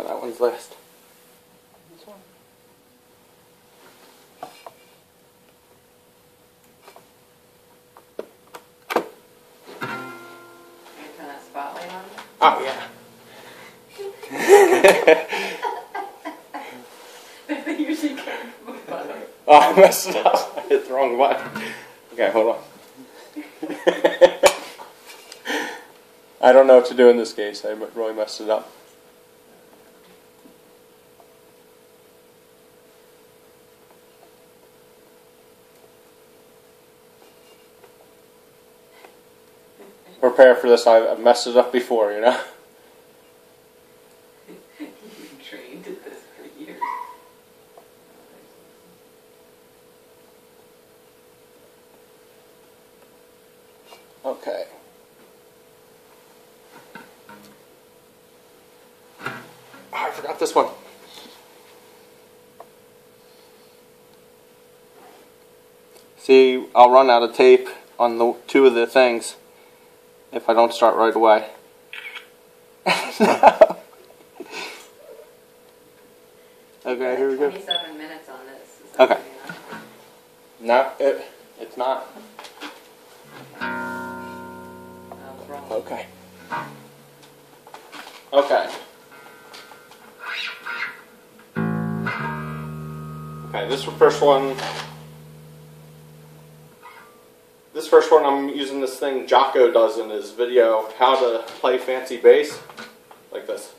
Oh, that one's last. This one. Can you that spotlight on? Oh yeah. They usually come from a button. Oh, I messed it up. I hit the wrong button. Okay, hold on. I don't know what to do in this case. I really messed it up. Prepare for this. I've messed it up before, you know. You've been trained at this for years. Okay. Oh, I forgot this one. See, I'll run out of tape on the two of the things if I don't start right away. Okay, here we go. Twenty-seven minutes on this. Is that Okay. No, it, it's not. Oh, wrong. Okay. Okay. Okay, this first one. First one, I'm using this thing Jocko does in his video, how to play fancy bass, like this.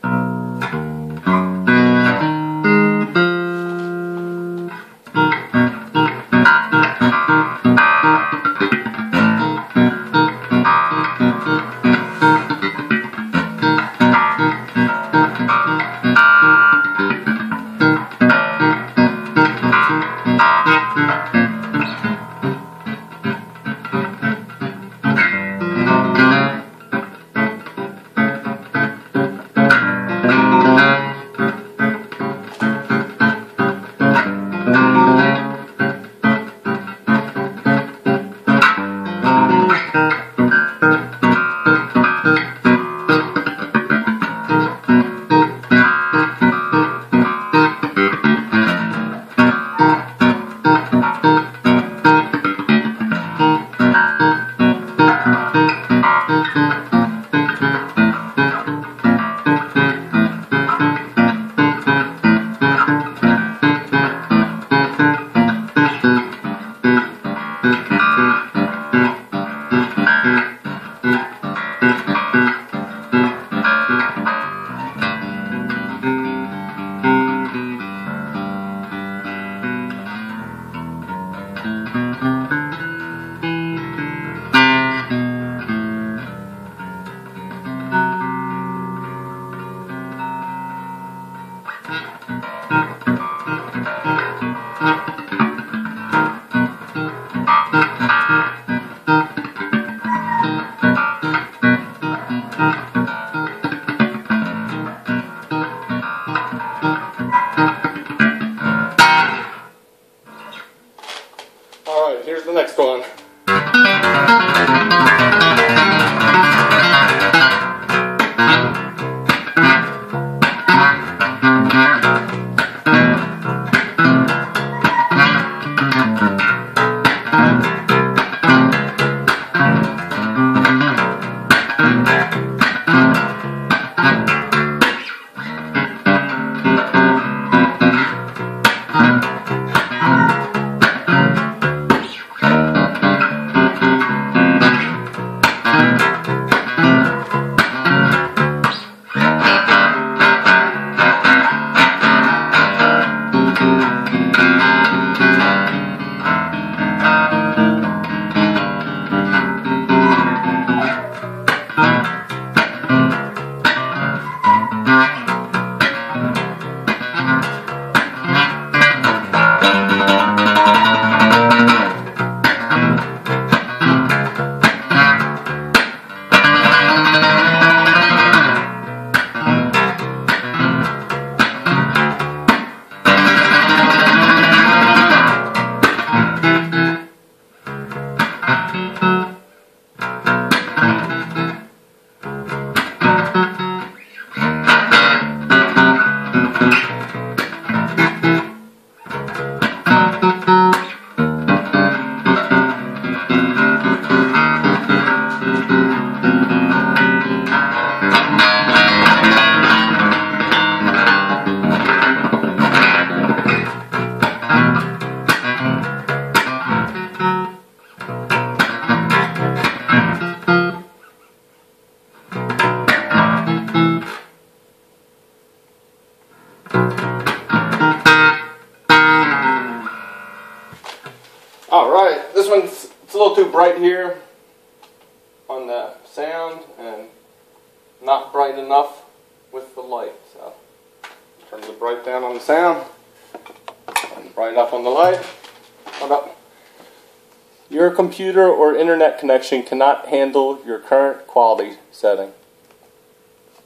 Computer or internet connection cannot handle your current quality setting.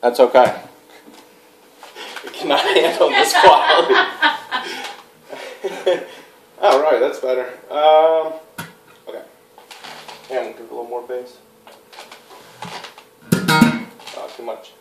That's okay. It cannot handle this quality. All right, that's better. Um, okay. And give a little more bass. Oh, too much.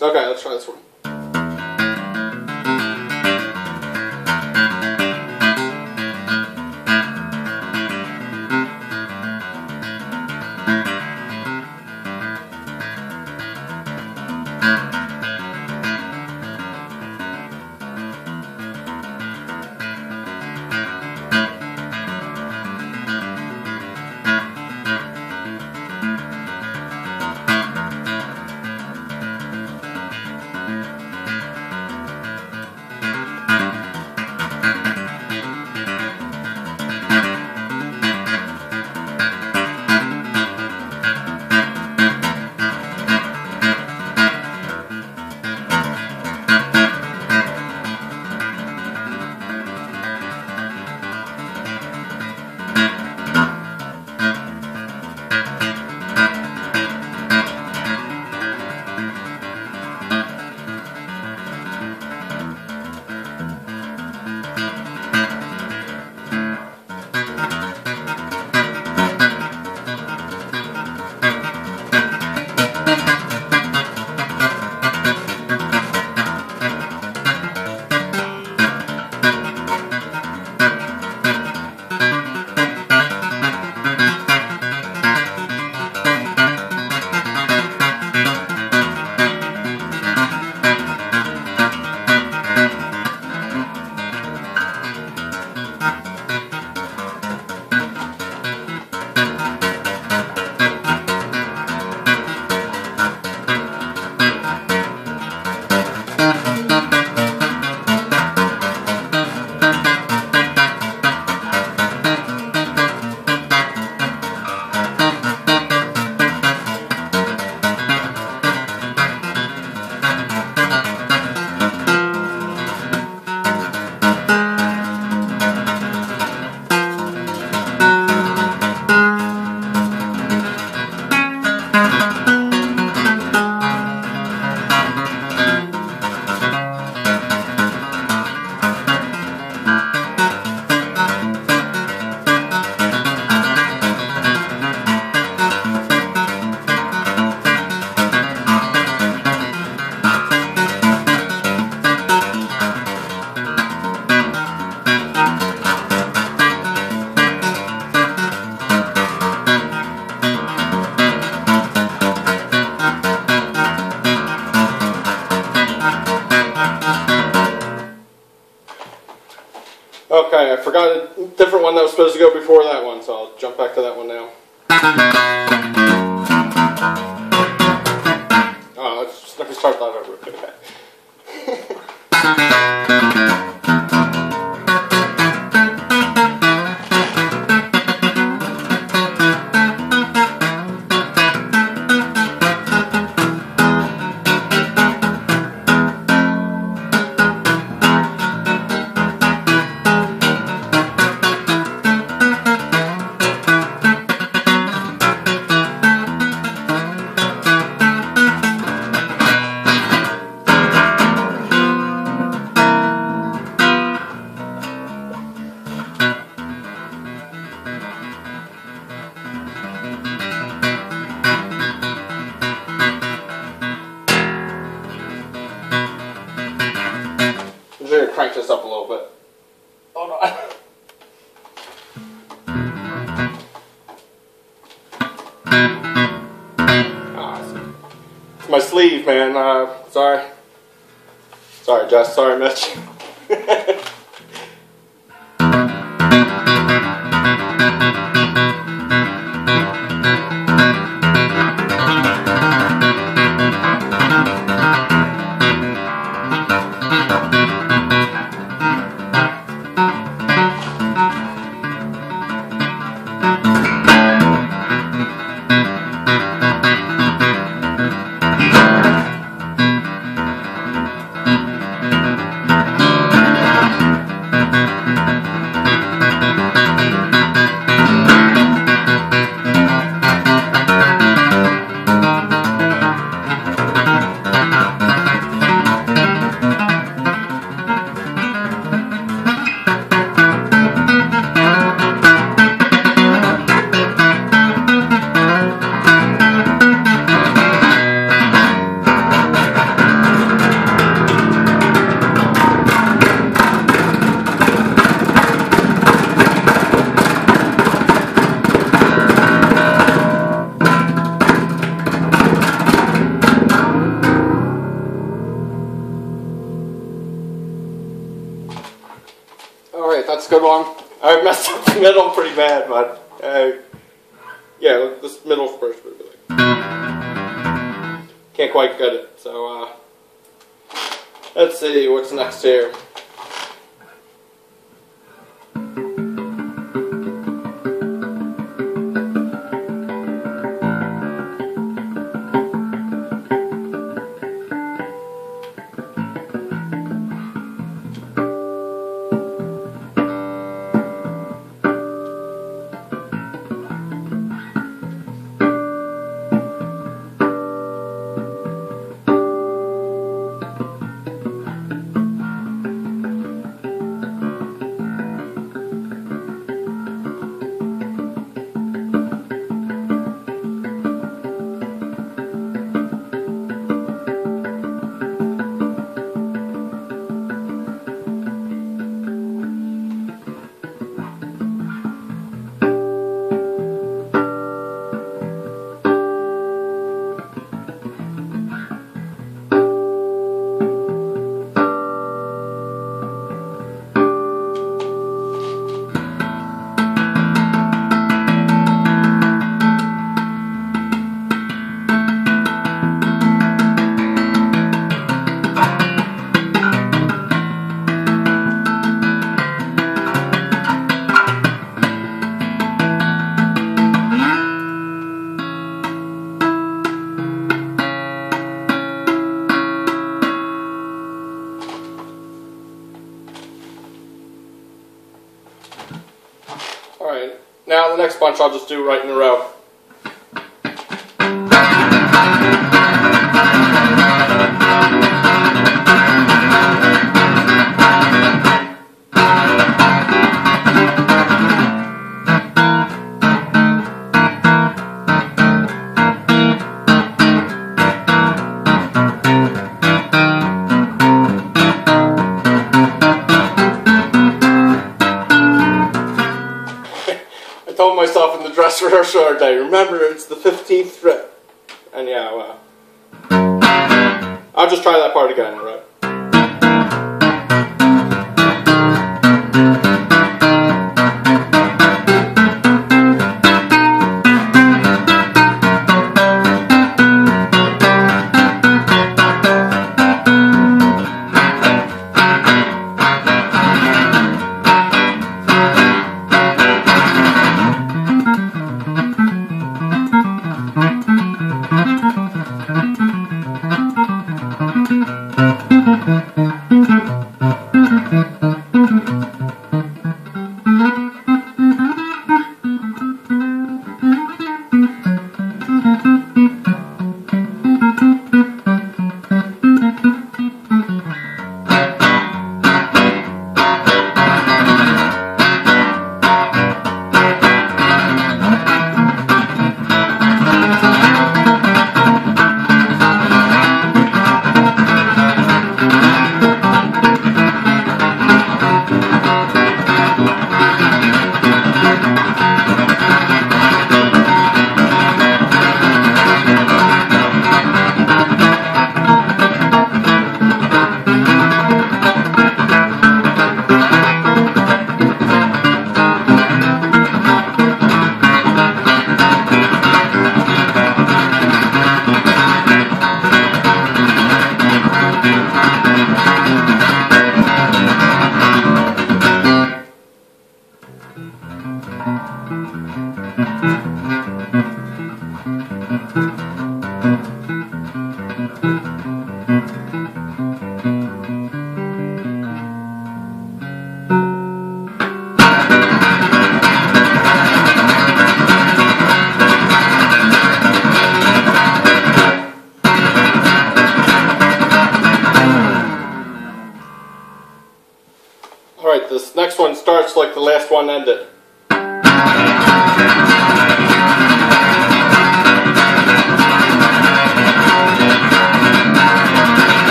Okay, let's try this one. Supposed to go before that one, so I'll jump back to that one now. All one. I messed up the middle pretty bad, but uh, yeah, this middle's first. But like, can't quite get it. So uh, let's see what's next here. Bunch I'll just do right in a row. Day, remember it's the 15th fret. And yeah, well. I'll just try that part again, alright?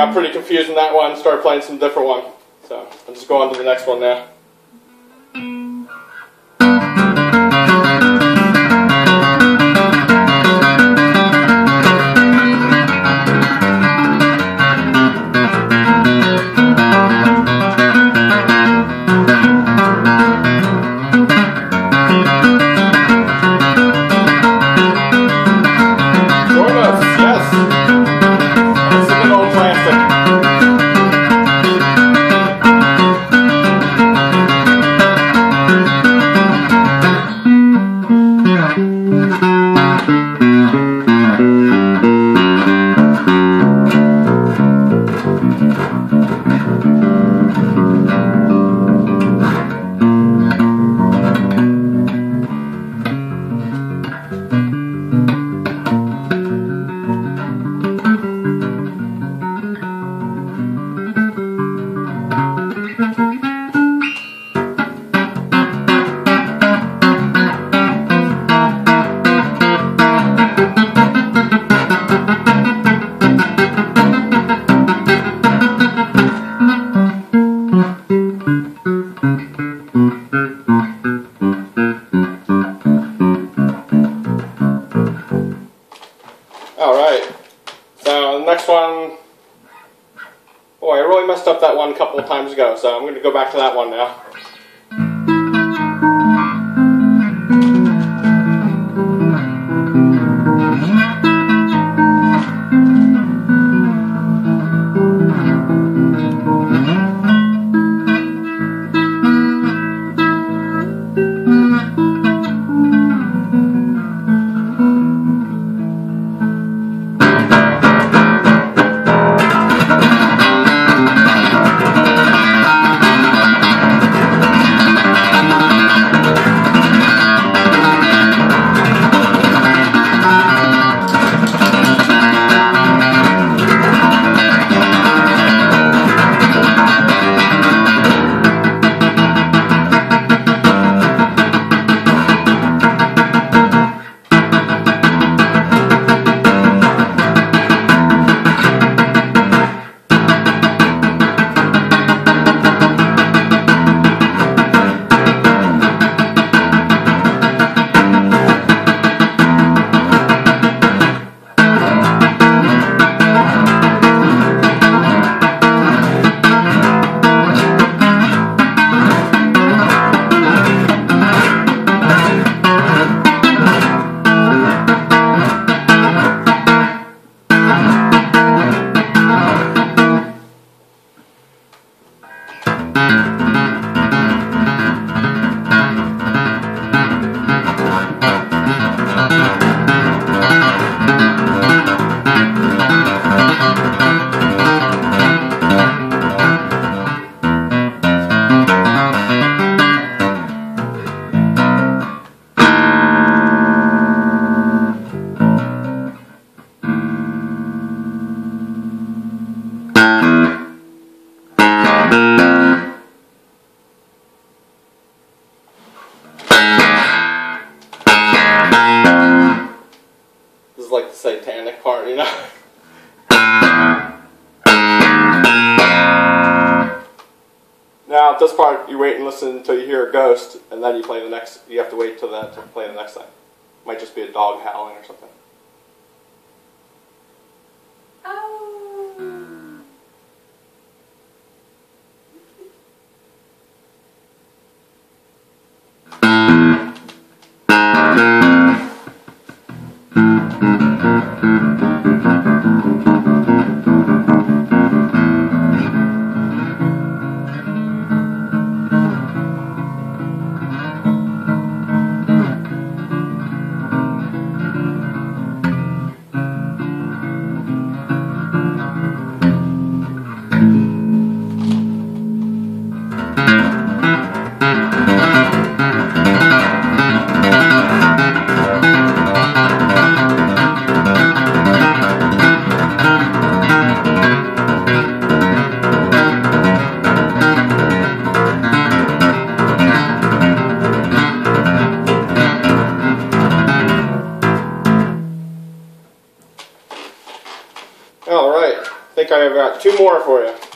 Got pretty confused in that one. Started playing some different one. So I'll just go on to the next one now. Now, this part, you wait and listen until you hear a ghost, and then you play the next. You have to wait till that to play the next thing. Might just be a dog howling or something. I think I've got two more for you.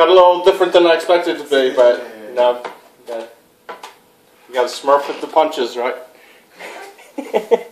Got a little different than I expected to be, but you you got to smurf with the punches, right?